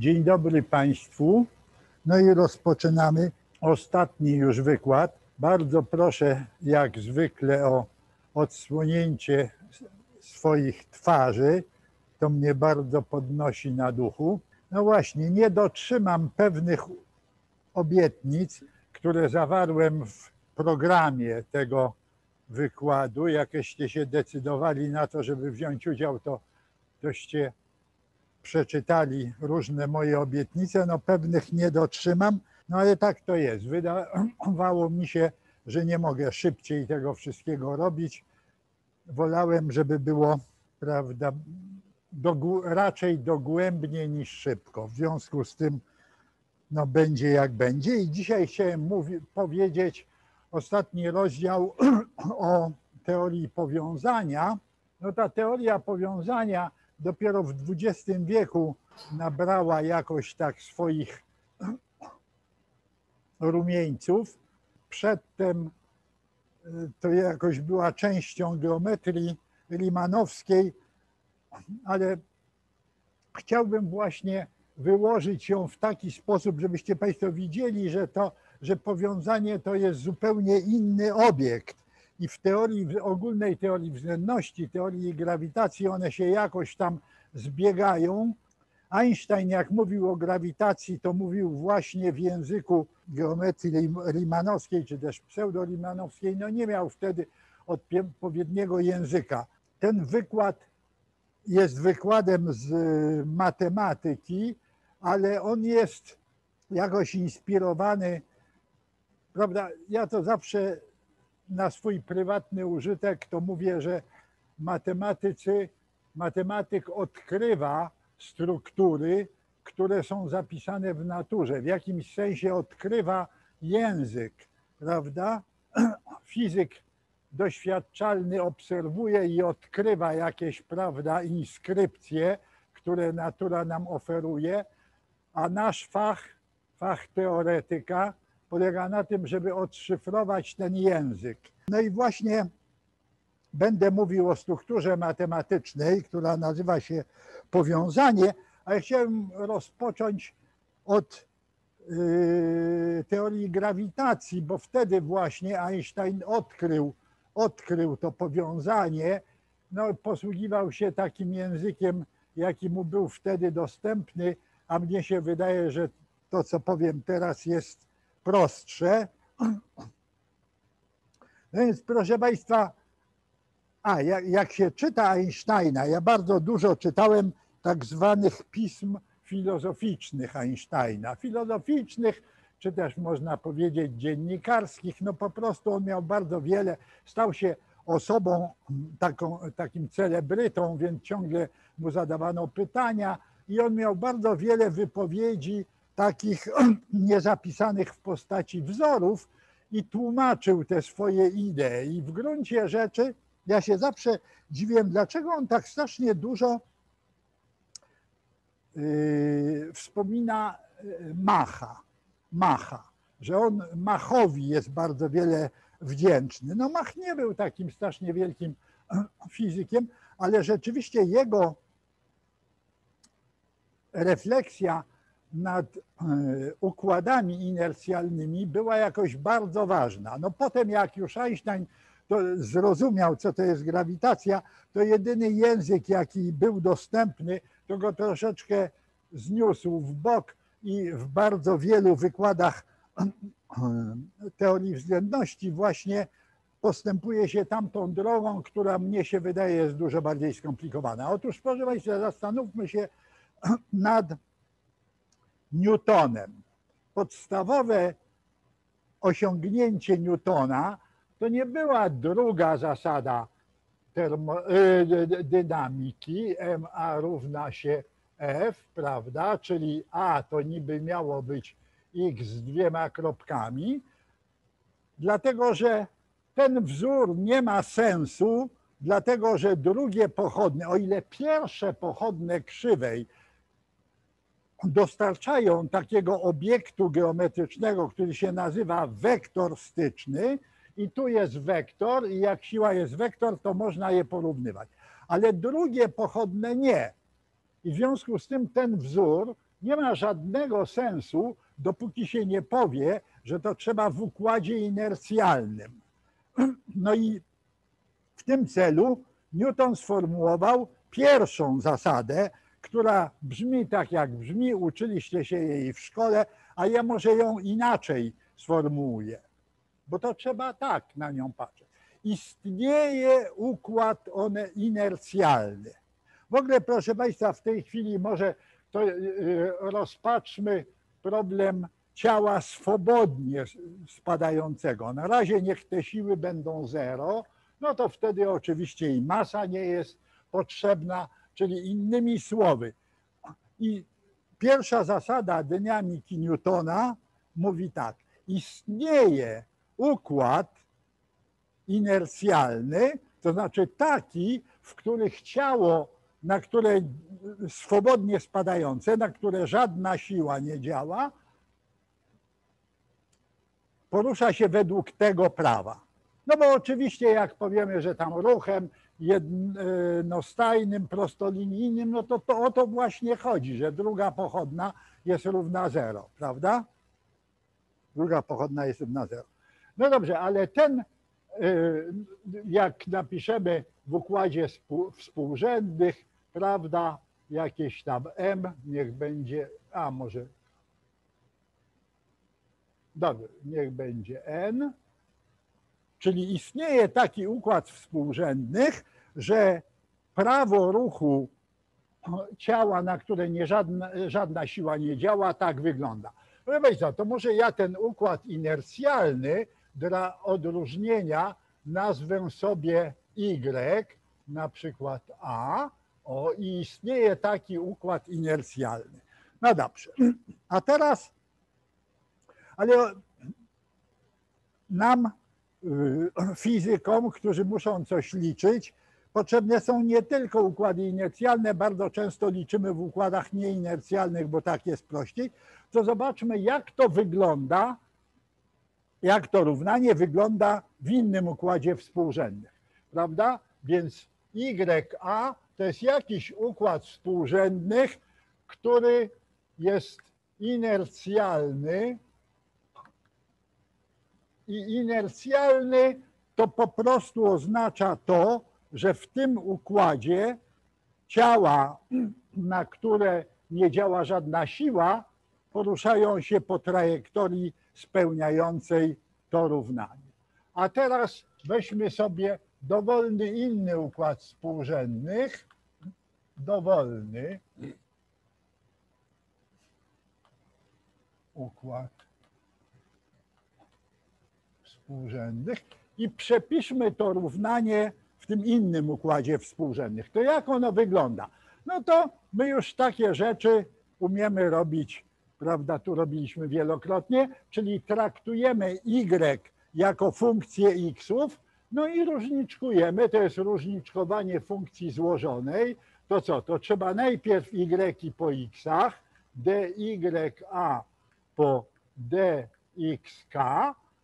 Dzień dobry Państwu. No i rozpoczynamy ostatni już wykład. Bardzo proszę, jak zwykle, o odsłonięcie swoich twarzy. To mnie bardzo podnosi na duchu. No właśnie, nie dotrzymam pewnych obietnic, które zawarłem w programie tego wykładu. Jakieście się decydowali na to, żeby wziąć udział, to toście przeczytali różne moje obietnice. No pewnych nie dotrzymam, no ale tak to jest. Wydawało mi się, że nie mogę szybciej tego wszystkiego robić. Wolałem, żeby było, prawda, dogł- raczej dogłębnie niż szybko. W związku z tym no, będzie jak będzie. I dzisiaj chciałem mówi- powiedzieć ostatni rozdział o teorii powiązania. No ta teoria powiązania dopiero w XX wieku nabrała jakoś tak swoich rumieńców. Przedtem y, to jakoś była częścią geometrii Limanowskiej, ale chciałbym właśnie wyłożyć ją w taki sposób, żebyście Państwo widzieli, że to, że powiązanie to jest zupełnie inny obiekt. I w teorii, w ogólnej teorii względności, teorii grawitacji, one się jakoś tam zbiegają. Einstein, jak mówił o grawitacji, to mówił właśnie w języku geometrii limanowskiej, czy też pseudolimanowskiej. No nie miał wtedy odpowiedniego języka. Ten wykład jest wykładem z matematyki, ale on jest jakoś inspirowany, prawda? Ja to zawsze na swój prywatny użytek to mówię, że matematycy, matematyk odkrywa struktury, które są zapisane w naturze. W jakimś sensie odkrywa język, prawda? Fizyk doświadczalny obserwuje i odkrywa jakieś, prawda, inskrypcje, które natura nam oferuje, a nasz fach, fach teoretyka, polega na tym, żeby odszyfrować ten język. No i właśnie będę mówił o strukturze matematycznej, która nazywa się powiązanie, ale chciałem rozpocząć od yy, teorii grawitacji, bo wtedy właśnie Einstein odkrył, odkrył to powiązanie. No, posługiwał się takim językiem, jaki mu był wtedy dostępny, a mnie się wydaje, że to, co powiem teraz, jest prostsze. No więc, proszę Państwa, a jak, jak się czyta Einsteina, ja bardzo dużo czytałem tak zwanych pism filozoficznych Einsteina. Filozoficznych, czy też można powiedzieć dziennikarskich, no po prostu on miał bardzo wiele, stał się osobą taką, takim celebrytą, więc ciągle mu zadawano pytania i on miał bardzo wiele wypowiedzi takich niezapisanych w postaci wzorów i tłumaczył te swoje idee. I w gruncie rzeczy ja się zawsze dziwiłem, dlaczego on tak strasznie dużo yy, wspomina Macha, Macha, że on Machowi jest bardzo wiele wdzięczny. No Mach nie był takim strasznie wielkim fizykiem, ale rzeczywiście jego refleksja nad układami inercjalnymi była jakoś bardzo ważna. No potem jak już Einstein zrozumiał, co to jest grawitacja, to jedyny język, jaki był dostępny, to go troszeczkę zniósł w bok i w bardzo wielu wykładach teorii względności właśnie postępuje się tamtą drogą, która mnie się wydaje jest dużo bardziej skomplikowana. Otóż proszę Państwa, zastanówmy się nad Newtonem. Podstawowe osiągnięcie Newtona to nie była druga zasada termo, dynamiki, ma równa się f, prawda, czyli a to niby miało być x z dwiema kropkami, dlatego że ten wzór nie ma sensu, dlatego że drugie pochodne, o ile pierwsze pochodne krzywej dostarczają takiego obiektu geometrycznego, który się nazywa wektor styczny i tu jest wektor i jak siła jest wektor, to można je porównywać. Ale drugie pochodne nie. I w związku z tym ten wzór nie ma żadnego sensu, dopóki się nie powie, że to trzeba w układzie inercjalnym. No i w tym celu Newton sformułował pierwszą zasadę, która brzmi tak, jak brzmi, uczyliście się jej w szkole, a ja może ją inaczej sformułuję, bo to trzeba tak na nią patrzeć. Istnieje układ one inercjalny. W ogóle, proszę Państwa, w tej chwili może to y, y, rozpatrzmy problem ciała swobodnie spadającego. Na razie niech te siły będą zero, no to wtedy oczywiście i masa nie jest potrzebna, czyli innymi słowy. I pierwsza zasada dynamiki Newtona mówi tak, istnieje układ inercjalny, to znaczy taki, w których ciało, na które swobodnie spadające, na które żadna siła nie działa, porusza się według tego prawa. No bo oczywiście jak powiemy, że tam ruchem jednostajnym, prostolinijnym, no to, to o to właśnie chodzi, że druga pochodna jest równa zero, prawda? Druga pochodna jest równa zero. No dobrze, ale ten, y, jak napiszemy w układzie współrzędnych, prawda, jakieś tam m, niech będzie, a może, dobrze, niech będzie n, czyli istnieje taki układ współrzędnych, że prawo ruchu ciała, na które nie żadna, żadna siła nie działa, tak wygląda. Proszę Państwa, to może ja ten układ inercjalny dla odróżnienia nazwę sobie Y, na przykład A, o, i istnieje taki układ inercjalny. No dobrze. A teraz, ale nam, fizykom, którzy muszą coś liczyć, potrzebne są nie tylko układy inercjalne, bardzo często liczymy w układach nieinercjalnych, bo tak jest prościej, to zobaczmy, jak to wygląda, jak to równanie wygląda w innym układzie współrzędnych, prawda? Więc YA to jest jakiś układ współrzędnych, który jest inercjalny i inercjalny to po prostu oznacza to, że w tym układzie ciała, na które nie działa żadna siła, poruszają się po trajektorii spełniającej to równanie. A teraz weźmy sobie dowolny inny układ współrzędnych, dowolny układ współrzędnych i przepiszmy to równanie w tym innym układzie współrzędnych. To jak ono wygląda? No to my już takie rzeczy umiemy robić, prawda, tu robiliśmy wielokrotnie, czyli traktujemy y jako funkcję xów, no i różniczkujemy, to jest różniczkowanie funkcji złożonej. To co? To trzeba najpierw y po xach, dya po dxk,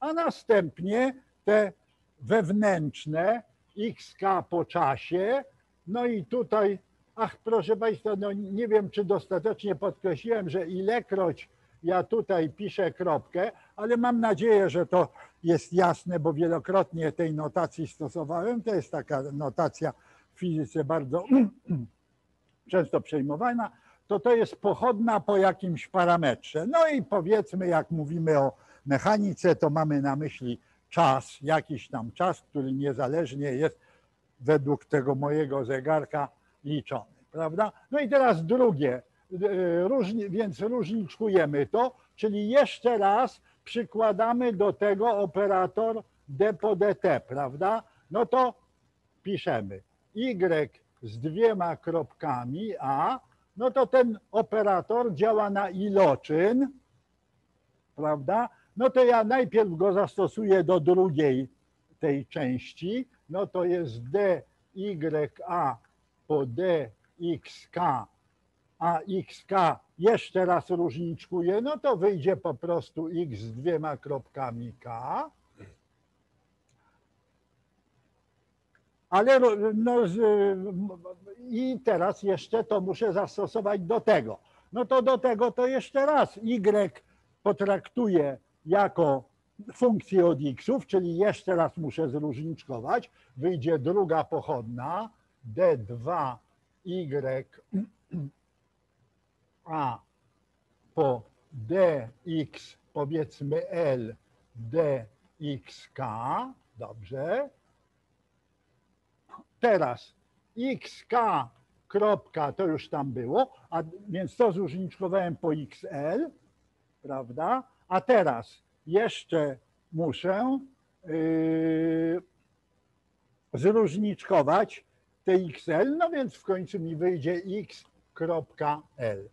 a następnie te wewnętrzne xk po czasie. No i tutaj, ach proszę Państwa, no nie wiem czy dostatecznie podkreśliłem, że ilekroć ja tutaj piszę kropkę, ale mam nadzieję, że to jest jasne, bo wielokrotnie tej notacji stosowałem. To jest taka notacja w fizyce bardzo często przejmowana. To to jest pochodna po jakimś parametrze. No i powiedzmy, jak mówimy o mechanice, to mamy na myśli czas, jakiś tam czas, który niezależnie jest według tego mojego zegarka liczony, prawda? No i teraz drugie, e, różni, więc różniczkujemy to, czyli jeszcze raz przykładamy do tego operator d po dt, prawda? No to piszemy y z dwiema kropkami a, no to ten operator działa na iloczyn, prawda? No to ja najpierw go zastosuję do drugiej tej części, no to jest dya po dxk, a xk jeszcze raz różniczkuję, no to wyjdzie po prostu x z dwiema kropkami k. Ale no, i teraz jeszcze to muszę zastosować do tego. no to do tego to jeszcze raz y potraktuję jako funkcję od xów, czyli jeszcze raz muszę zróżniczkować. Wyjdzie druga pochodna d2y a po dx powiedzmy l dxk, dobrze. Teraz xk kropka to już tam było, a więc to zróżniczkowałem po xl, prawda? A teraz jeszcze muszę yy, zróżniczkować te xl, no więc w końcu mi wyjdzie x.l.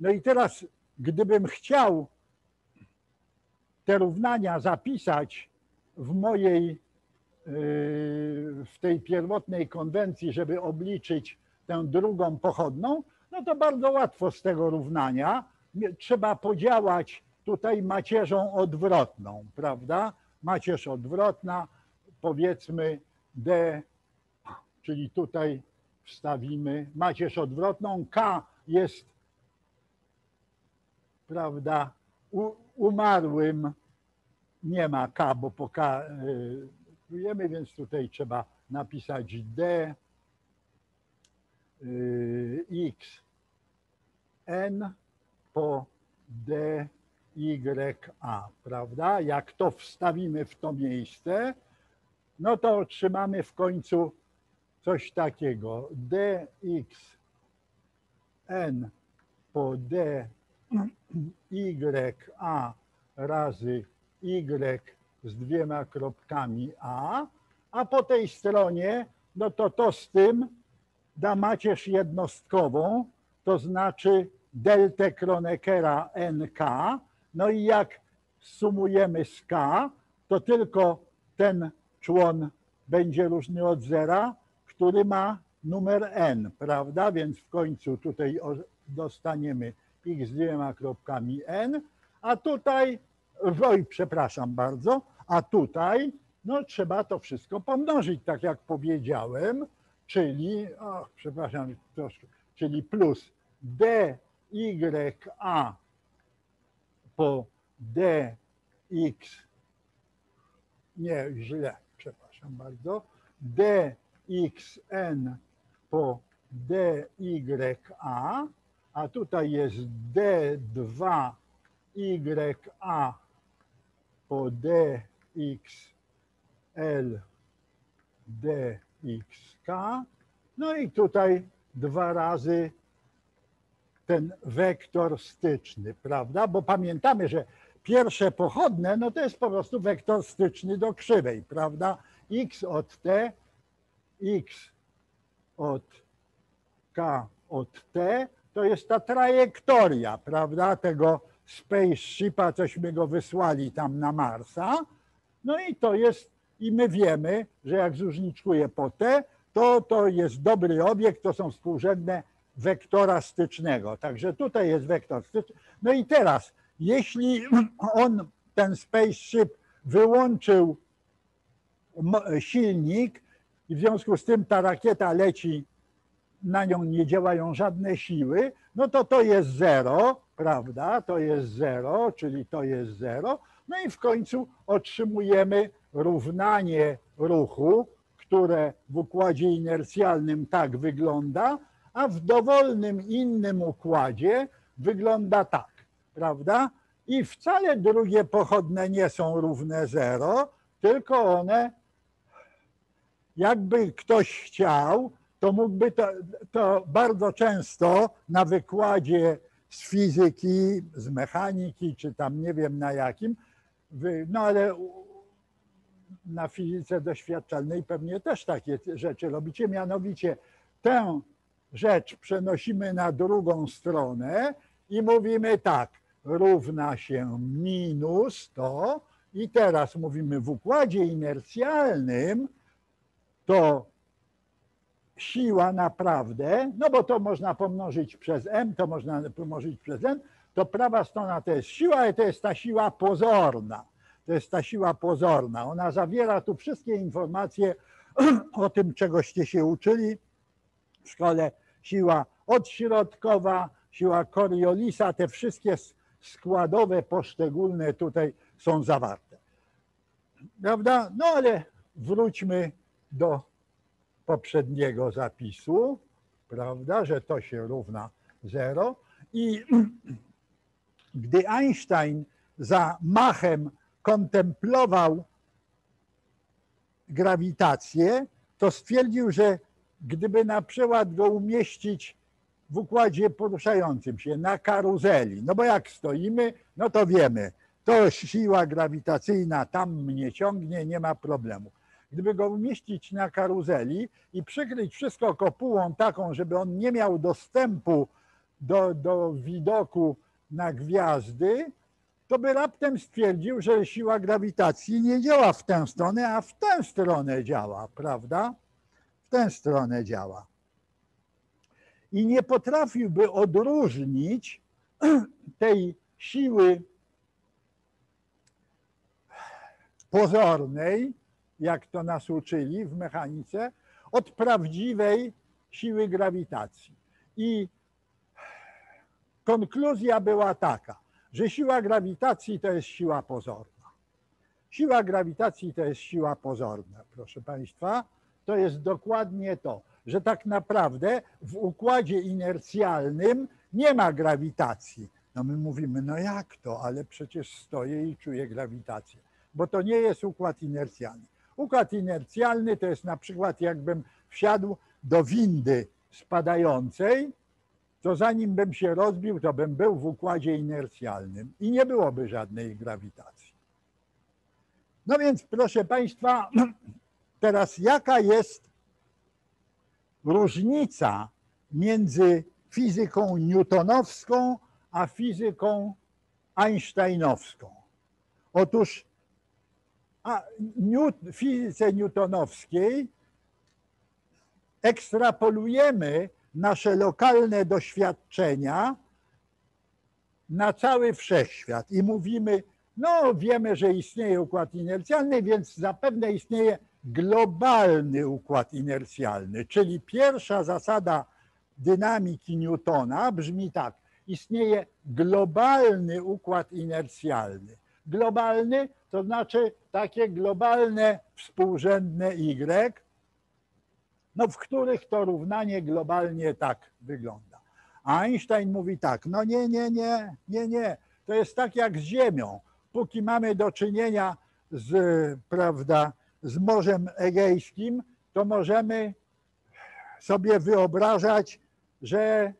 No i teraz, gdybym chciał te równania zapisać w mojej, yy, w tej pierwotnej konwencji, żeby obliczyć tę drugą pochodną, no to bardzo łatwo z tego równania. Trzeba podziałać tutaj macierzą odwrotną, prawda? Macierz odwrotna, powiedzmy d, czyli tutaj wstawimy macierz odwrotną. K jest, prawda, u, umarłym. Nie ma K, bo po K y, więc tutaj trzeba napisać D y, X N po D YA, prawda? Jak to wstawimy w to miejsce, no to otrzymamy w końcu coś takiego. dx n po d ya razy y z dwiema kropkami a, a po tej stronie, no to to z tym da macierz jednostkową, to znaczy deltę Kronekera nk, no i jak sumujemy z k, to tylko ten człon będzie różny od zera, który ma numer n, prawda? Więc w końcu tutaj dostaniemy x z dwiema kropkami n, a tutaj, oj, przepraszam bardzo, a tutaj no, trzeba to wszystko pomnożyć, tak jak powiedziałem, czyli, o, przepraszam troszkę, czyli plus dya po dx, nie, źle, przepraszam bardzo, dxn po dya, a. Tutaj jest d2 YA po DXL DXK. No i tutaj dwa razy ten wektor styczny, prawda? Bo pamiętamy, że pierwsze pochodne, no to jest po prostu wektor styczny do krzywej, prawda? X od T, X od K od T, to jest ta trajektoria, prawda, tego spaceshipa, cośmy go wysłali tam na Marsa. No i to jest, i my wiemy, że jak zróżniczkuje po T, to to jest dobry obiekt, to są współrzędne wektora stycznego. Także tutaj jest wektor styczny. No i teraz, jeśli on, ten spaceship wyłączył silnik i w związku z tym ta rakieta leci na nią nie działają żadne siły, no to to jest zero, prawda? To jest zero, czyli to jest zero. No i w końcu otrzymujemy równanie ruchu, które w układzie inercjalnym tak wygląda, a w dowolnym innym układzie wygląda tak, prawda? I wcale drugie pochodne nie są równe zero, tylko one, jakby ktoś chciał, to mógłby to, to bardzo często na wykładzie z fizyki, z mechaniki, czy tam nie wiem na jakim, no ale na fizyce doświadczalnej pewnie też takie rzeczy robicie, mianowicie tę rzecz przenosimy na drugą stronę i mówimy tak, równa się minus to i teraz mówimy w układzie inercjalnym to siła naprawdę, no bo to można pomnożyć przez m, to można pomnożyć przez n, to prawa strona to jest siła, ale to jest ta siła pozorna. To jest ta siła pozorna. Ona zawiera tu wszystkie informacje o tym, czegoście się uczyli w szkole. Siła odśrodkowa, siła Coriolisa, te wszystkie składowe, poszczególne tutaj są zawarte. Prawda? No ale wróćmy do poprzedniego zapisu, prawda, że to się równa 0 i gdy Einstein za Machem kontemplował grawitację, to stwierdził, że gdyby na przykład go umieścić w układzie poruszającym się na karuzeli, no bo jak stoimy, no to wiemy, to siła grawitacyjna tam mnie ciągnie, nie ma problemu. Gdyby go umieścić na karuzeli i przykryć wszystko kopułą taką, żeby on nie miał dostępu do, do widoku na gwiazdy, to by raptem stwierdził, że siła grawitacji nie działa w tę stronę, a w tę stronę działa, prawda? Tę stronę działa. I nie potrafiłby odróżnić tej siły pozornej, jak to nas uczyli w mechanice, od prawdziwej siły grawitacji. I konkluzja była taka, że siła grawitacji to jest siła pozorna. Siła grawitacji to jest siła pozorna, proszę Państwa. To jest dokładnie to, że tak naprawdę w układzie inercjalnym nie ma grawitacji. No my mówimy, no jak to, ale przecież stoję i czuję grawitację, bo to nie jest układ inercjalny. Układ inercjalny to jest na przykład jakbym wsiadł do windy spadającej to zanim bym się rozbił, to bym był w układzie inercjalnym i nie byłoby żadnej grawitacji. No więc, proszę Państwa, teraz jaka jest różnica między fizyką newtonowską a fizyką einsteinowską? Otóż w fizyce newtonowskiej ekstrapolujemy nasze lokalne doświadczenia na cały wszechświat i mówimy, no wiemy, że istnieje układ inercjalny, więc zapewne istnieje globalny układ inercjalny, czyli pierwsza zasada dynamiki Newtona brzmi tak, istnieje globalny układ inercjalny. Globalny to znaczy takie globalne współrzędne Y, no w których to równanie globalnie tak wygląda. A Einstein mówi tak, no nie, nie, nie, nie, nie, to jest tak jak z Ziemią. Póki mamy do czynienia z, prawda, z Morzem Egejskim, to możemy sobie wyobrażać, że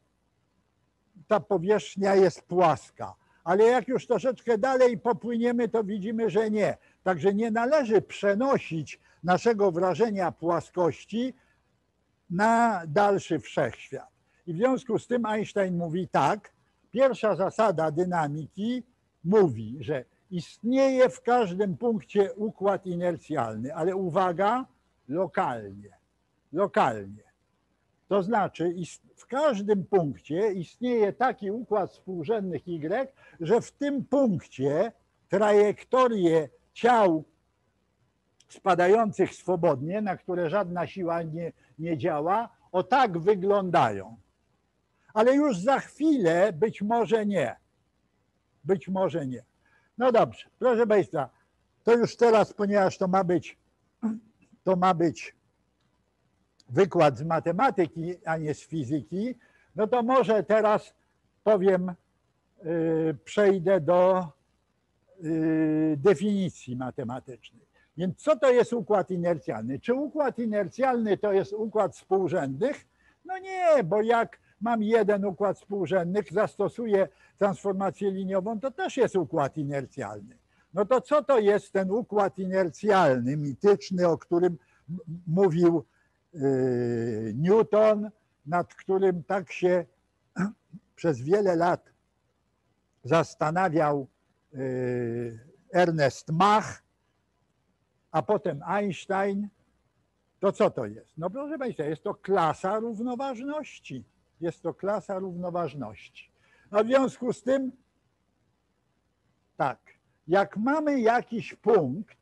ta powierzchnia jest płaska. Ale jak już troszeczkę dalej popłyniemy, to widzimy, że nie. Także nie należy przenosić naszego wrażenia płaskości na dalszy wszechświat. I w związku z tym Einstein mówi tak, pierwsza zasada dynamiki mówi, że istnieje w każdym punkcie układ inercjalny, ale uwaga, lokalnie. Lokalnie. To znaczy, w każdym punkcie istnieje taki układ współrzędnych Y, że w tym punkcie trajektorie ciał spadających swobodnie, na które żadna siła nie, nie działa, o tak wyglądają. Ale już za chwilę być może nie. Być może nie. No dobrze, proszę Państwa, to już teraz, ponieważ to ma być, to ma być wykład z matematyki, a nie z fizyki, no to może teraz powiem, yy, przejdę do yy, definicji matematycznej. Więc co to jest układ inercjalny? Czy układ inercjalny to jest układ współrzędnych? No nie, bo jak mam jeden układ współrzędnych, zastosuję transformację liniową, to też jest układ inercjalny. No to co to jest ten układ inercjalny, mityczny, o którym mówił yy, Newton, nad którym tak się przez wiele lat zastanawiał yy, Ernest Mach, a potem Einstein, to co to jest? No proszę Państwa, jest to klasa równoważności. Jest to klasa równoważności. No w związku z tym, tak, jak mamy jakiś punkt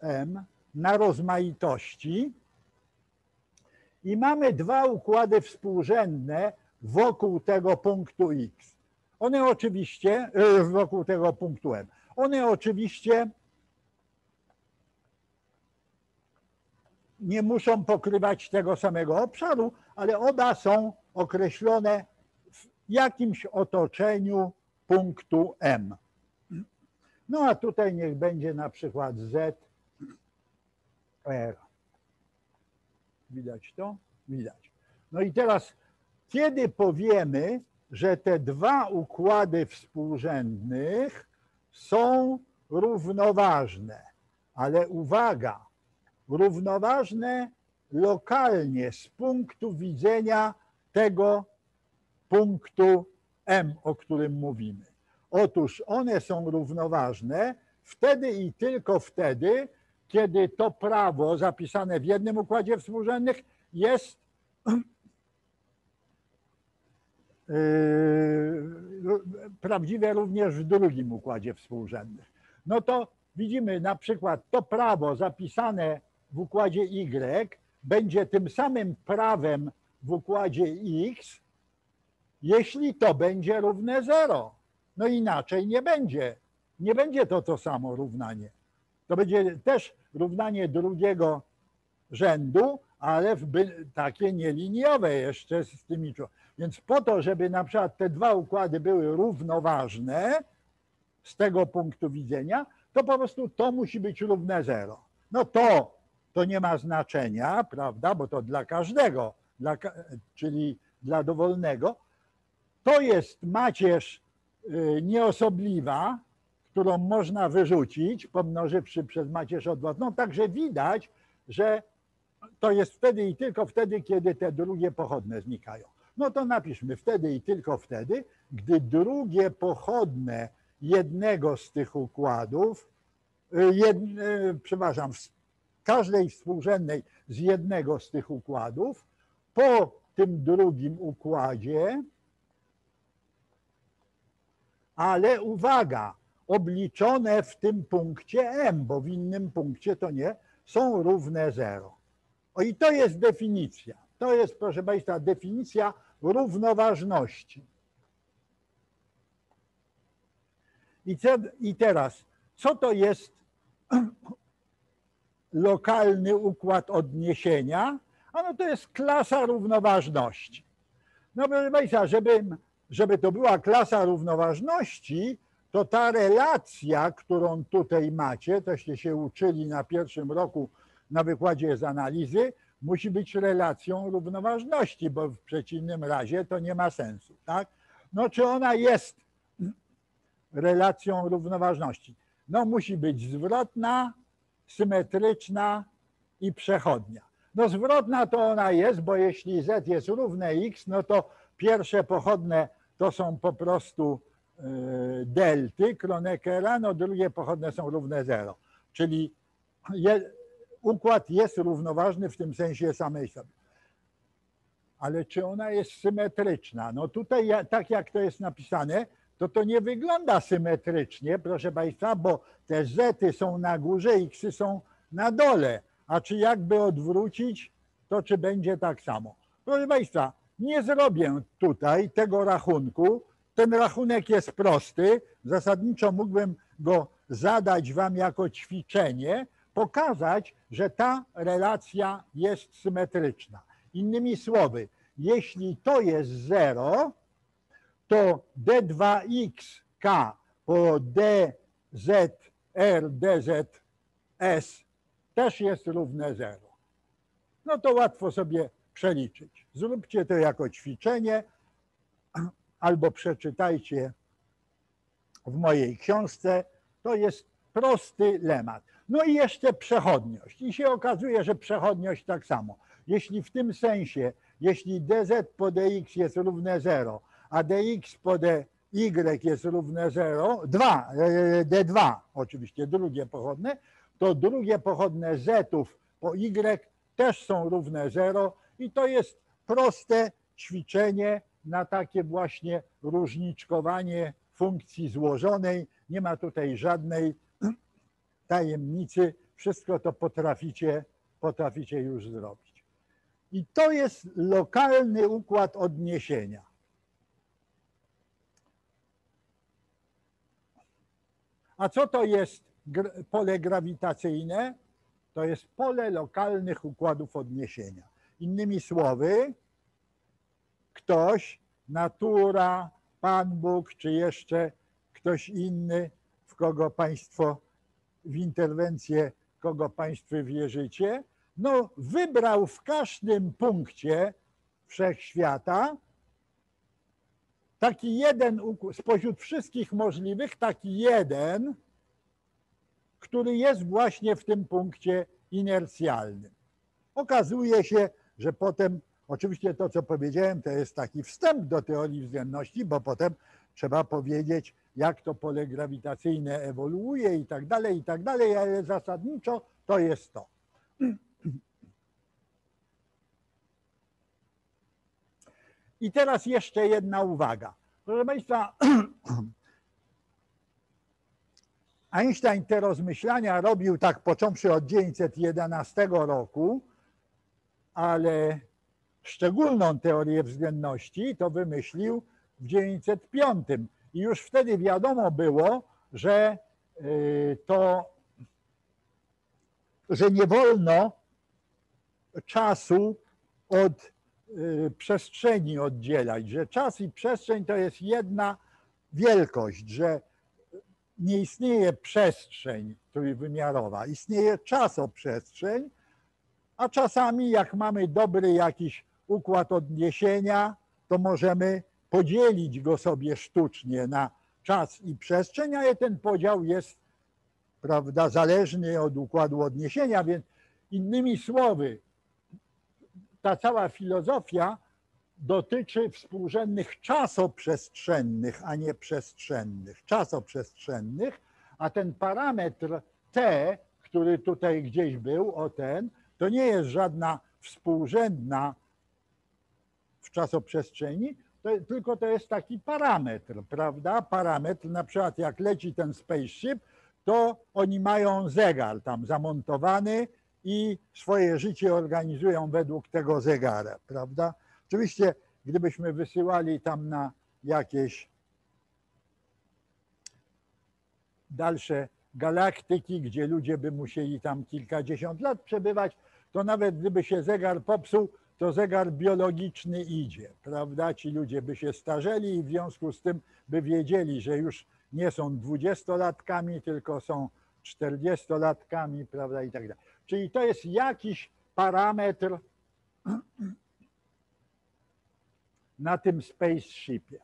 M na rozmaitości I mamy dwa układy współrzędne wokół tego punktu X. One oczywiście, e, wokół tego punktu M. One oczywiście nie muszą pokrywać tego samego obszaru, ale oba są określone w jakimś otoczeniu punktu M. No a tutaj niech będzie na przykład Z, R. Widać to? Widać. No i teraz, kiedy powiemy, że te dwa układy współrzędnych są równoważne, ale uwaga, równoważne lokalnie z punktu widzenia tego punktu M, o którym mówimy. Otóż one są równoważne wtedy i tylko wtedy, kiedy to prawo zapisane w jednym układzie współrzędnych jest yy, prawdziwe również w drugim układzie współrzędnych. No to widzimy na przykład to prawo zapisane w układzie Y będzie tym samym prawem w układzie X, jeśli to będzie równe 0. No inaczej nie będzie. Nie będzie to to samo równanie. To będzie też równanie drugiego rzędu, ale takie nieliniowe jeszcze z tymi. Więc po to, żeby na przykład te dwa układy były równoważne z tego punktu widzenia, to po prostu to musi być równe 0. No to, to nie ma znaczenia, prawda, bo to dla każdego, dla, czyli dla dowolnego. To jest macierz y, nieosobliwa, którą można wyrzucić, pomnożywszy przez macierz odwrotną. Także widać, że to jest wtedy i tylko wtedy, kiedy te drugie pochodne znikają. No to napiszmy wtedy i tylko wtedy, gdy drugie pochodne jednego z tych układów, y, jed, y, przepraszam, każdej współrzędnej z jednego z tych układów, po tym drugim układzie, ale uwaga, obliczone w tym punkcie M, bo w innym punkcie to nie, są równe 0. O i to jest definicja. To jest, proszę Państwa, definicja równoważności. I, I teraz, co to jest lokalny układ odniesienia? Ano to jest klasa równoważności. No proszę Państwa, żeby, żeby to była klasa równoważności, to ta relacja, którą tutaj macie, toście się uczyli na pierwszym roku na wykładzie z analizy, musi być relacją równoważności, bo w przeciwnym razie to nie ma sensu. Tak? No czy ona jest relacją równoważności? No musi być zwrotna, symetryczna i przechodnia. No zwrotna to ona jest, bo jeśli z jest równe x, no to pierwsze pochodne to są po prostu e, delty Kronekera, no drugie pochodne są równe 0. Czyli je, układ jest równoważny w tym sensie samej sobie. Ale czy ona jest symetryczna? No tutaj, tak jak to jest napisane, to to nie wygląda symetrycznie, proszę Państwa, bo te zety są na górze, xy są na dole. A czy jakby odwrócić, to czy będzie tak samo? Proszę Państwa, nie zrobię tutaj tego rachunku. Ten rachunek jest prosty. Zasadniczo mógłbym go zadać Wam jako ćwiczenie, pokazać, że ta relacja jest symetryczna. Innymi słowy, jeśli to jest 0, to d2xk po dzr dzs też jest równe 0. No to łatwo sobie przeliczyć. Zróbcie to jako ćwiczenie albo przeczytajcie w mojej książce. To jest prosty lemat. No i jeszcze przechodniość. I się okazuje, że przechodniość tak samo. Jeśli w tym sensie, jeśli dz po dx jest równe 0, a dx po dy jest równe 0, 2, d2 oczywiście, drugie pochodne, to drugie pochodne zetów po y też są równe 0 i to jest proste ćwiczenie na takie właśnie różniczkowanie funkcji złożonej. Nie ma tutaj żadnej tajemnicy, wszystko to potraficie, potraficie już zrobić. I to jest lokalny układ odniesienia. A co to jest pole grawitacyjne? To jest pole lokalnych układów odniesienia. Innymi słowy, ktoś, natura, Pan Bóg, czy jeszcze ktoś inny, w kogo Państwo w interwencję, kogo Państwo wierzycie, no wybrał w każdym punkcie wszechświata taki jeden, spośród wszystkich możliwych, taki jeden, który jest właśnie w tym punkcie inercjalnym. Okazuje się, że potem, oczywiście to, co powiedziałem, to jest taki wstęp do teorii względności, bo potem trzeba powiedzieć, jak to pole grawitacyjne ewoluuje i tak dalej, i tak dalej, ale zasadniczo to jest to. I teraz jeszcze jedna uwaga. Proszę Państwa, Einstein te rozmyślania robił tak począwszy od 1911 roku, ale szczególną teorię względności to wymyślił w 1905. I już wtedy wiadomo było, że y, to, że nie wolno czasu od przestrzeni oddzielać, że czas i przestrzeń to jest jedna wielkość, że nie istnieje przestrzeń trójwymiarowa, istnieje czasoprzestrzeń, a czasami jak mamy dobry jakiś układ odniesienia, to możemy podzielić go sobie sztucznie na czas i przestrzeń, ale ten podział jest prawda, zależny od układu odniesienia, więc innymi słowy, ta cała filozofia dotyczy współrzędnych czasoprzestrzennych, a nie przestrzennych, czasoprzestrzennych, a ten parametr t, który tutaj gdzieś był, o ten, to nie jest żadna współrzędna w czasoprzestrzeni, to, tylko to jest taki parametr, prawda? Parametr, na przykład jak leci ten spaceship, to oni mają zegar tam zamontowany i swoje życie organizują według tego zegara, prawda? Oczywiście, gdybyśmy wysyłali tam na jakieś dalsze galaktyki, gdzie ludzie by musieli tam kilkadziesiąt lat przebywać, to nawet gdyby się zegar popsuł, to zegar biologiczny idzie, prawda? Ci ludzie by się starzeli i w związku z tym by wiedzieli, że już nie są dwudziestolatkami, tylko są czterdziestolatkami, prawda? I tak dalej. Czyli to jest jakiś parametr na tym spaceshipie.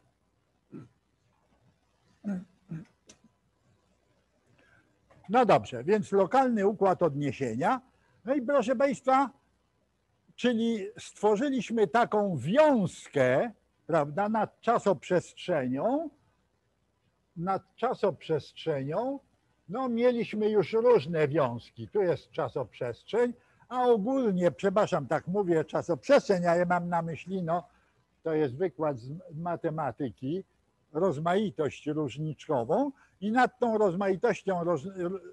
No dobrze, więc lokalny układ odniesienia. No i proszę Państwa, czyli stworzyliśmy taką wiązkę, prawda, nad czasoprzestrzenią, nad czasoprzestrzenią, no mieliśmy już różne wiązki. Tu jest czasoprzestrzeń, a ogólnie, przepraszam, tak mówię czasoprzestrzeń, ale mam na myśli, no to jest wykład z matematyki, rozmaitość różniczkową i nad tą rozmaitością roz,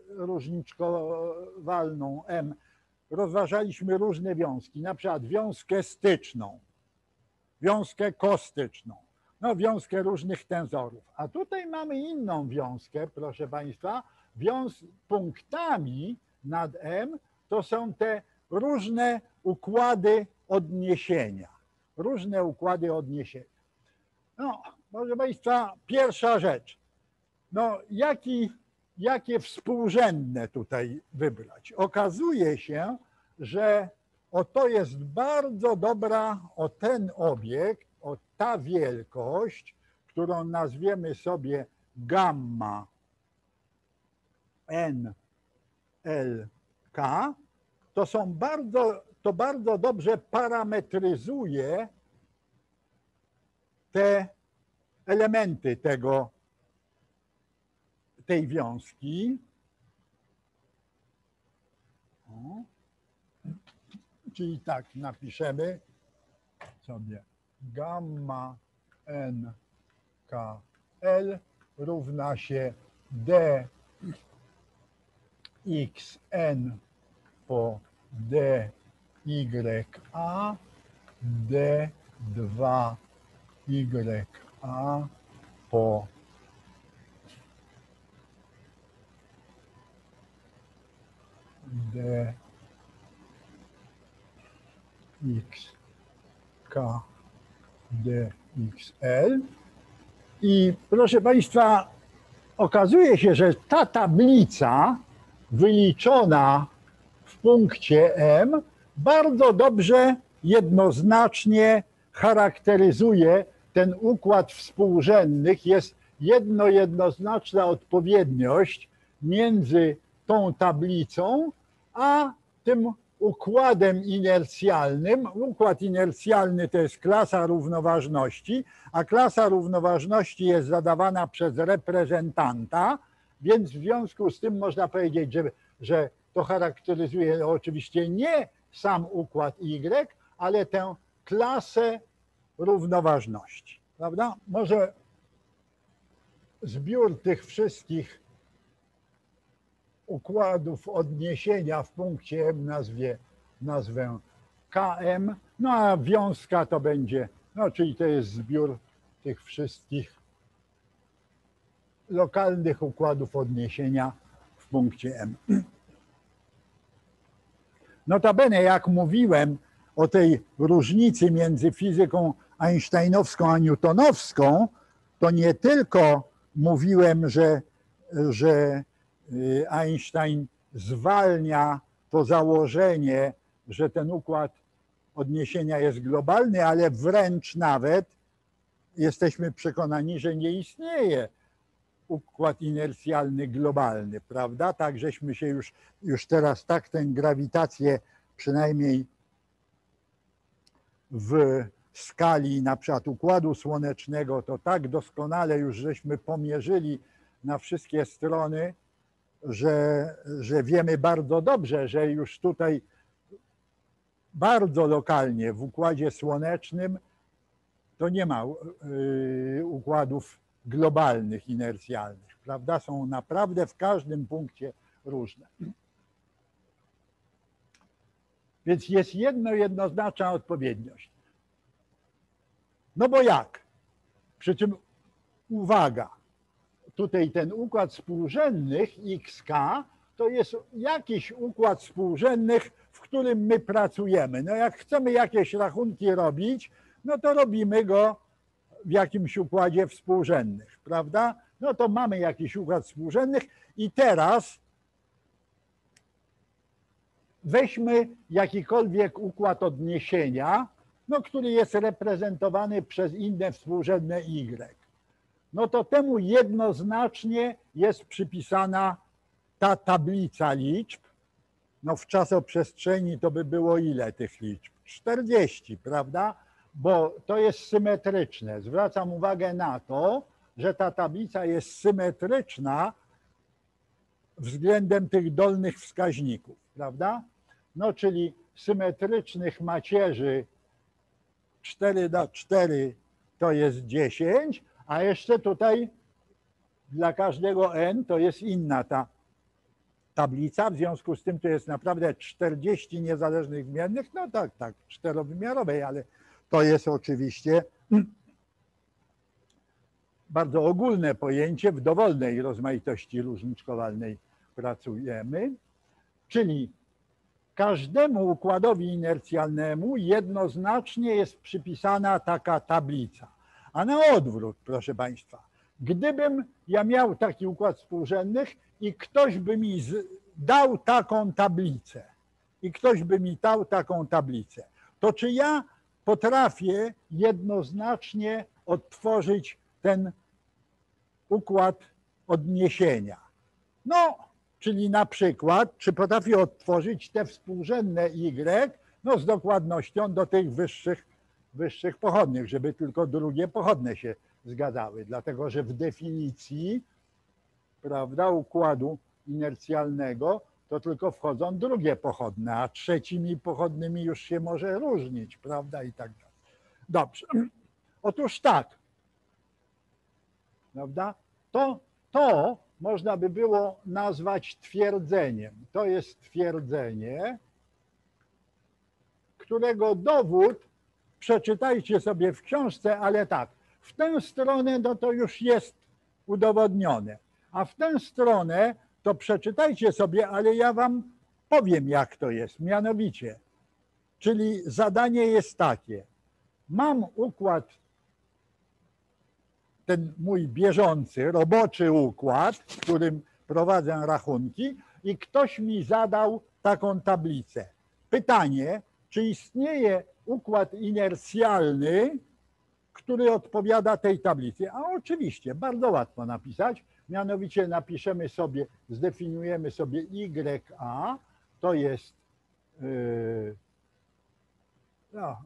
różniczkowalną M rozważaliśmy różne wiązki, na przykład wiązkę styczną, wiązkę kostyczną, no wiązkę różnych tenzorów. A tutaj mamy inną wiązkę, proszę Państwa, wiąz punktami nad M to są te różne układy odniesienia różne układy odniesienia. No, proszę Państwa, pierwsza rzecz. No, jaki, jakie współrzędne tutaj wybrać? Okazuje się, że o to jest bardzo dobra, o ten obiekt, o ta wielkość, którą nazwiemy sobie gamma n l k, to są bardzo to bardzo dobrze parametryzuje te elementy tego, tej wiązki. O. Czyli tak napiszemy sobie gamma n k l równa się d x n po d YA, D2 YA po D X K D XL i proszę Państwa, okazuje się, że ta tablica wyliczona w punkcie M bardzo dobrze, jednoznacznie charakteryzuje ten układ współrzędnych. Jest jedno, jednoznaczna odpowiedniość między tą tablicą a tym układem inercjalnym. Układ inercjalny to jest klasa równoważności, a klasa równoważności jest zadawana przez reprezentanta, więc w związku z tym można powiedzieć, że, że to charakteryzuje oczywiście nie sam układ Y, ale tę klasę równoważności. Prawda? Może zbiór tych wszystkich układów odniesienia w punkcie M nazwie, nazwę KM, no a wiązka to będzie, no czyli to jest zbiór tych wszystkich lokalnych układów odniesienia w punkcie M. Notabene, jak mówiłem o tej różnicy między fizyką einsteinowską a newtonowską, to nie tylko mówiłem, że, że y, Einstein zwalnia to założenie, że ten układ odniesienia jest globalny, ale wręcz nawet jesteśmy przekonani, że nie istnieje układ inercjalny globalny, prawda? Tak, żeśmy się już, już teraz tak tę grawitację przynajmniej w skali na przykład układu słonecznego, to tak doskonale już żeśmy pomierzyli na wszystkie strony, że, że wiemy bardzo dobrze, że już tutaj bardzo lokalnie w układzie słonecznym to nie ma y, układów globalnych, inercjalnych, prawda? Są naprawdę w każdym punkcie różne. Więc jest jedno jednoznaczna odpowiedniość. No bo jak? Przy czym uwaga, tutaj ten układ współrzędnych XK to jest jakiś układ współrzędnych, w którym my pracujemy. No jak chcemy jakieś rachunki robić, no to robimy go w jakimś układzie współrzędnych, prawda? No to mamy jakiś układ współrzędnych i teraz weźmy jakikolwiek układ odniesienia, no, który jest reprezentowany przez inne współrzędne y. No to temu jednoznacznie jest przypisana ta tablica liczb. No w czasoprzestrzeni to by było ile tych liczb? 40, prawda? Bo to jest symetryczne. Zwracam uwagę na to, że ta tablica jest symetryczna względem tych dolnych wskaźników, prawda? No czyli symetrycznych macierzy 4 na 4 to jest 10, a jeszcze tutaj dla każdego n to jest inna ta tablica, w związku z tym to jest naprawdę 40 niezależnych zmiennych, no tak, tak, czterowymiarowej, ale to jest oczywiście bardzo ogólne pojęcie, w dowolnej rozmaitości różniczkowalnej pracujemy, czyli każdemu układowi inercjalnemu jednoznacznie jest przypisana taka tablica. A na odwrót, proszę Państwa, gdybym ja miał taki układ współrzędnych i ktoś by mi dał taką tablicę, i ktoś by mi dał taką tablicę, to czy ja potrafię jednoznacznie odtworzyć ten układ odniesienia? No, Czyli na przykład, czy potrafi odtworzyć te współrzędne Y no z dokładnością do tych wyższych, wyższych pochodnych, żeby tylko drugie pochodne się zgadzały. Dlatego, że w definicji prawda, układu inercjalnego to tylko wchodzą drugie pochodne, a trzecimi pochodnymi już się może różnić, prawda, i tak dalej. Dobrze. Otóż tak, prawda, to, to można by było nazwać twierdzeniem. To jest twierdzenie, którego dowód przeczytajcie sobie w książce, ale tak, w tę stronę no to już jest udowodnione, a w tę stronę to przeczytajcie sobie, ale ja wam powiem jak to jest. Mianowicie, czyli zadanie jest takie. Mam układ ten mój bieżący, roboczy układ, w którym prowadzę rachunki i ktoś mi zadał taką tablicę. Pytanie, czy istnieje układ inercjalny, który odpowiada tej tablicy? A oczywiście, bardzo łatwo napisać. Mianowicie napiszemy sobie, zdefiniujemy sobie YA, to jest yy, no,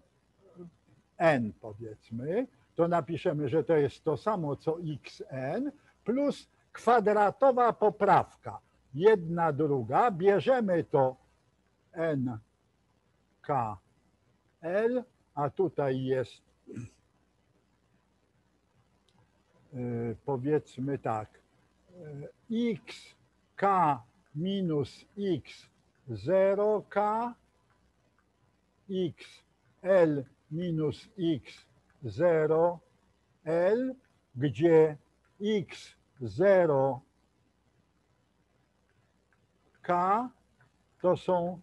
N powiedzmy, to napiszemy, że to jest to samo co xn plus kwadratowa poprawka. Jedna, druga, bierzemy to n k l, a tutaj jest yy, powiedzmy tak, yy, x k minus x 0k, x l minus x 0 L, gdzie X0 K to są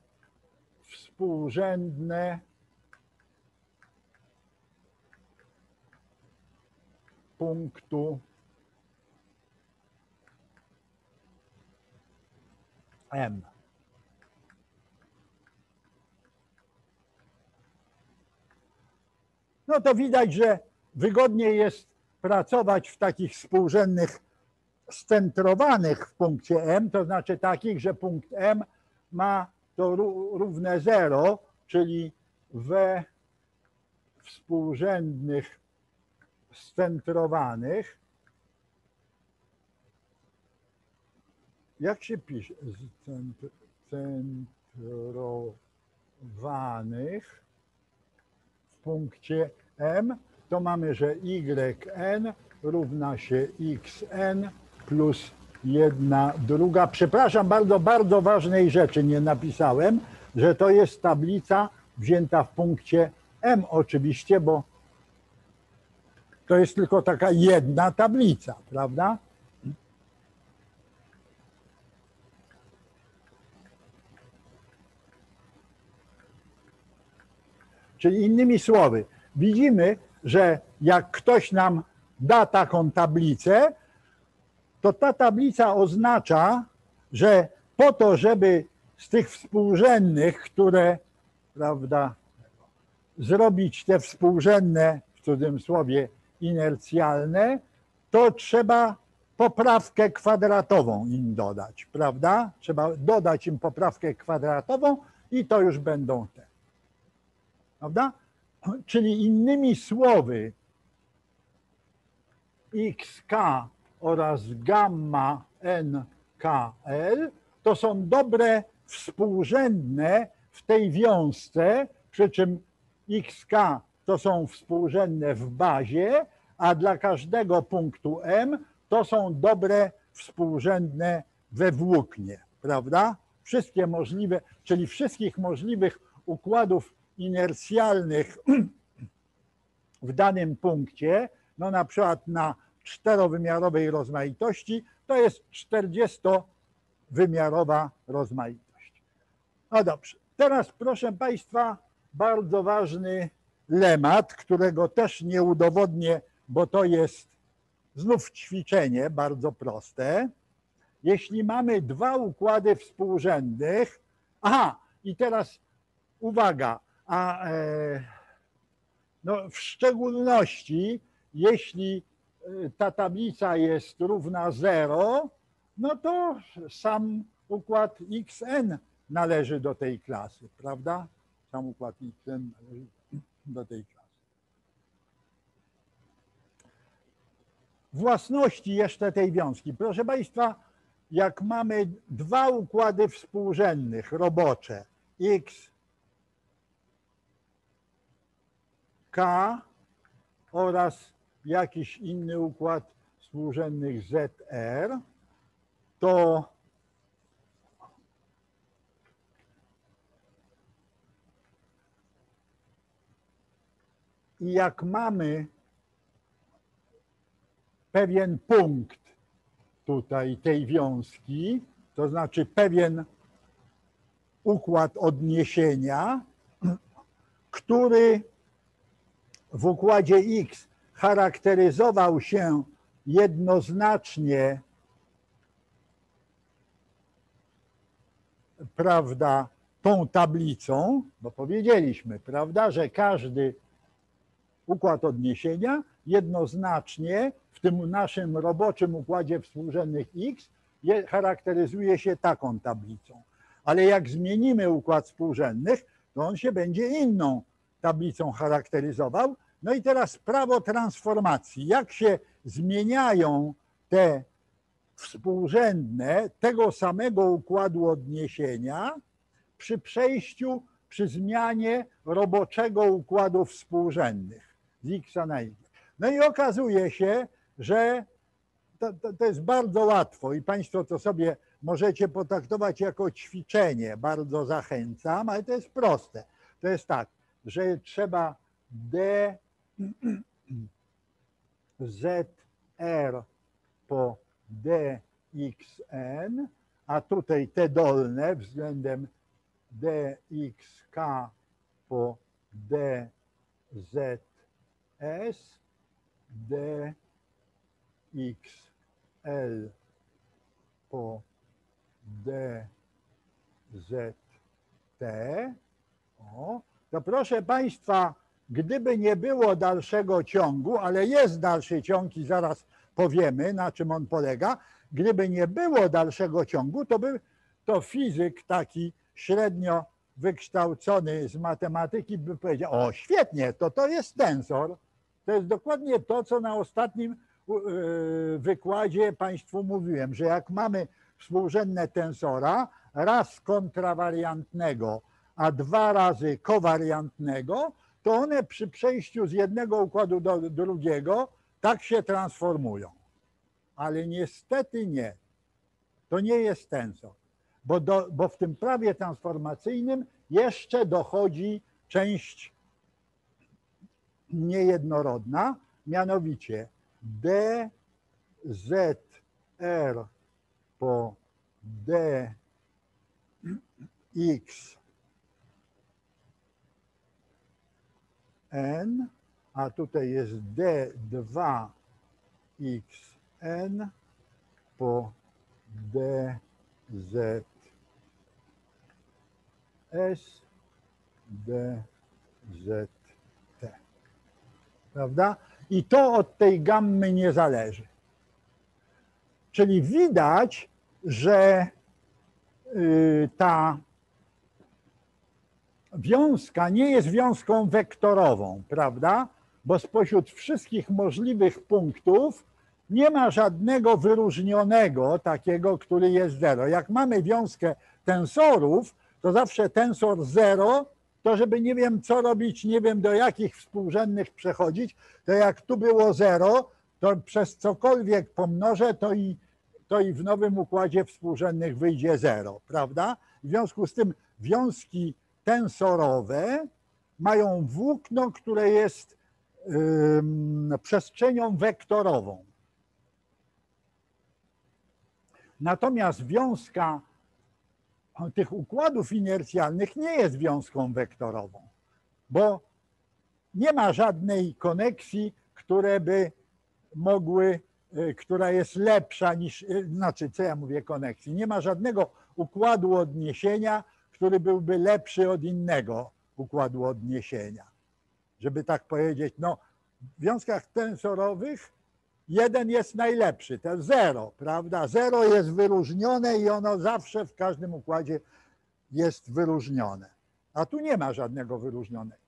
współrzędne punktu M. no to widać, że wygodniej jest pracować w takich współrzędnych scentrowanych w punkcie M, to znaczy takich, że punkt M ma to równe 0, czyli we współrzędnych scentrowanych. Jak się pisze? Centrowanych punkcie M, to mamy, że yn równa się xn plus jedna druga. Przepraszam bardzo, bardzo ważnej rzeczy nie napisałem, że to jest tablica wzięta w punkcie M oczywiście, bo to jest tylko taka jedna tablica, prawda? Czyli innymi słowy, widzimy, że jak ktoś nam da taką tablicę, to ta tablica oznacza, że po to, żeby z tych współrzędnych, które, prawda, zrobić te współrzędne, w cudzysłowie, inercjalne, to trzeba poprawkę kwadratową im dodać, prawda? Trzeba dodać im poprawkę kwadratową i to już będą te. Prawda? Czyli innymi słowy, xk oraz gamma nkl to są dobre współrzędne w tej wiązce, przy czym xk to są współrzędne w bazie, a dla każdego punktu m to są dobre współrzędne we włóknie, prawda? Wszystkie możliwe, czyli wszystkich możliwych układów inercjalnych w danym punkcie, no na przykład na czterowymiarowej rozmaitości, to jest 40-wymiarowa rozmaitość. No dobrze, teraz proszę Państwa, bardzo ważny lemat, którego też nie udowodnię, bo to jest znów ćwiczenie bardzo proste. Jeśli mamy dwa układy współrzędnych, aha, i teraz uwaga, a e, no, w szczególności jeśli e, ta tablica jest równa 0, no to sam układ xn należy do tej klasy, prawda? Sam układ xn należy do tej klasy. Własności jeszcze tej wiązki. Proszę Państwa, jak mamy dwa układy współrzędnych, robocze, x K oraz jakiś inny układ współrzędnych ZR, to I jak mamy pewien punkt tutaj tej wiązki, to znaczy pewien układ odniesienia, który w układzie X charakteryzował się jednoznacznie, prawda, tą tablicą, bo powiedzieliśmy, prawda, że każdy układ odniesienia jednoznacznie w tym naszym roboczym układzie współrzędnych X je, charakteryzuje się taką tablicą. Ale jak zmienimy układ współrzędnych, to on się będzie inną tablicą charakteryzował. No i teraz prawo transformacji. Jak się zmieniają te współrzędne tego samego układu odniesienia przy przejściu, przy zmianie roboczego układu współrzędnych z x na y. No i okazuje się, że to, to, to jest bardzo łatwo i Państwo to sobie możecie potraktować jako ćwiczenie. Bardzo zachęcam, ale to jest proste. To jest tak, że trzeba D, Z, R po dxn, a tutaj te dolne względem dxk po dzs, dxl po dzt. O, to proszę Państwa, gdyby nie było dalszego ciągu, ale jest dalszy ciąg i zaraz powiemy, na czym on polega, gdyby nie było dalszego ciągu, to by to fizyk taki średnio wykształcony z matematyki by powiedział, o świetnie, to to jest tensor. To jest dokładnie to, co na ostatnim yy, wykładzie Państwu mówiłem, że jak mamy współrzędne tensora, raz kontrawariantnego, a dwa razy kowariantnego, to one przy przejściu z jednego układu do drugiego tak się transformują. Ale niestety nie. To nie jest tensor, bo, do, bo w tym prawie transformacyjnym jeszcze dochodzi część niejednorodna, mianowicie d z r po d x n, a tutaj jest d2xn po dzs dzt. Prawda? I to od tej gammy nie zależy. Czyli widać, że y, ta wiązka nie jest wiązką wektorową, prawda? Bo spośród wszystkich możliwych punktów nie ma żadnego wyróżnionego takiego, który jest zero. Jak mamy wiązkę tensorów, to zawsze tensor zero, to żeby nie wiem co robić, nie wiem do jakich współrzędnych przechodzić, to jak tu było zero, to przez cokolwiek pomnożę, to i, to i w nowym układzie współrzędnych wyjdzie zero, prawda? W związku z tym wiązki tensorowe mają włókno, które jest przestrzenią wektorową. Natomiast wiązka tych układów inercjalnych nie jest wiązką wektorową, bo nie ma żadnej koneksji, które by mogły, y, która jest lepsza niż, y, znaczy co ja mówię koneksji, nie ma żadnego układu odniesienia, który byłby lepszy od innego układu odniesienia. Żeby tak powiedzieć, no w wiązkach tensorowych jeden jest najlepszy, to zero, prawda? Zero jest wyróżnione i ono zawsze w każdym układzie jest wyróżnione. A tu nie ma żadnego wyróżnionego.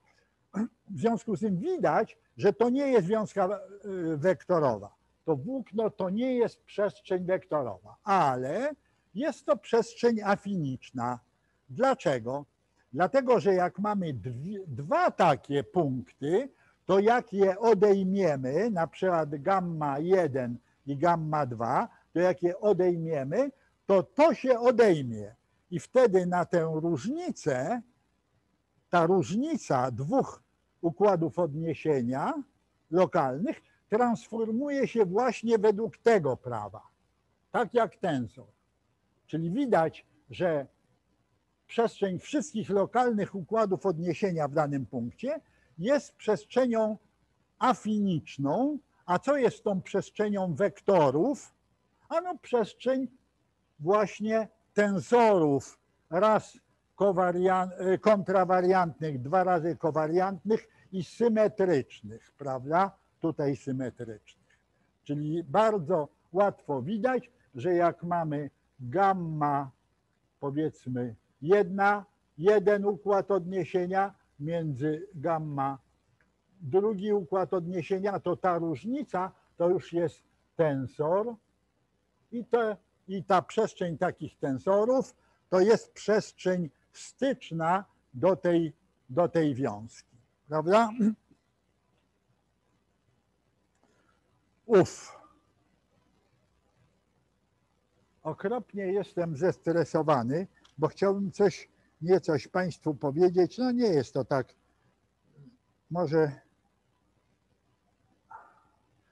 W związku z tym widać, że to nie jest wiązka y, wektorowa. To włókno to nie jest przestrzeń wektorowa, ale jest to przestrzeń afiniczna. Dlaczego? Dlatego, że jak mamy dwa takie punkty, to jak je odejmiemy, na przykład gamma 1 i gamma 2, to jak je odejmiemy, to to się odejmie. I wtedy na tę różnicę, ta różnica dwóch układów odniesienia lokalnych transformuje się właśnie według tego prawa, tak jak tensor. Czyli widać, że przestrzeń wszystkich lokalnych układów odniesienia w danym punkcie jest przestrzenią afiniczną. A co jest tą przestrzenią wektorów? Ano przestrzeń właśnie tensorów raz kontrawariantnych, dwa razy kowariantnych i symetrycznych, prawda? Tutaj symetrycznych. Czyli bardzo łatwo widać, że jak mamy gamma, powiedzmy jedna, jeden układ odniesienia między gamma, drugi układ odniesienia, to ta różnica to już jest tensor i, te, i ta przestrzeń takich tensorów to jest przestrzeń styczna do tej, do tej wiązki, prawda? Uf. Okropnie jestem zestresowany, bo chciałbym coś, nie coś Państwu powiedzieć. No nie jest to tak. Może.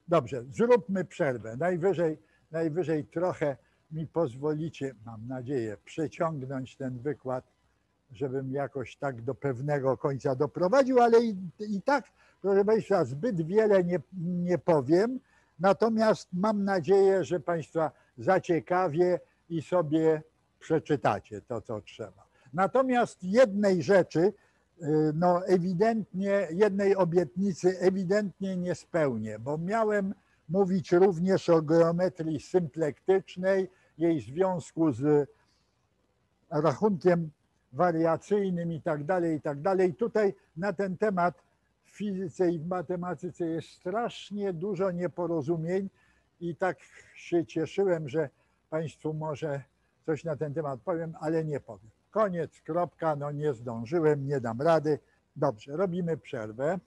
Dobrze, zróbmy przerwę. Najwyżej, najwyżej trochę mi pozwolicie, mam nadzieję, przeciągnąć ten wykład, żebym jakoś tak do pewnego końca doprowadził, ale i, i tak, proszę Państwa, zbyt wiele nie, nie powiem. Natomiast mam nadzieję, że Państwa zaciekawie i sobie przeczytacie to, co trzeba. Natomiast jednej rzeczy, y, no ewidentnie, jednej obietnicy ewidentnie nie spełnię, bo miałem mówić również o geometrii symplektycznej, jej związku z rachunkiem wariacyjnym i tak dalej, i tak dalej. Tutaj na ten temat w fizyce i w matematyce jest strasznie dużo nieporozumień i tak się cieszyłem, że Państwu może coś na ten temat powiem, ale nie powiem. Koniec, kropka, no nie zdążyłem, nie dam rady. Dobrze, robimy przerwę.